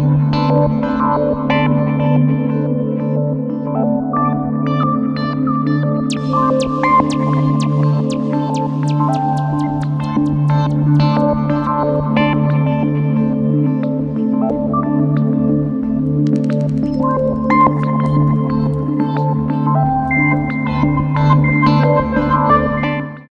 Música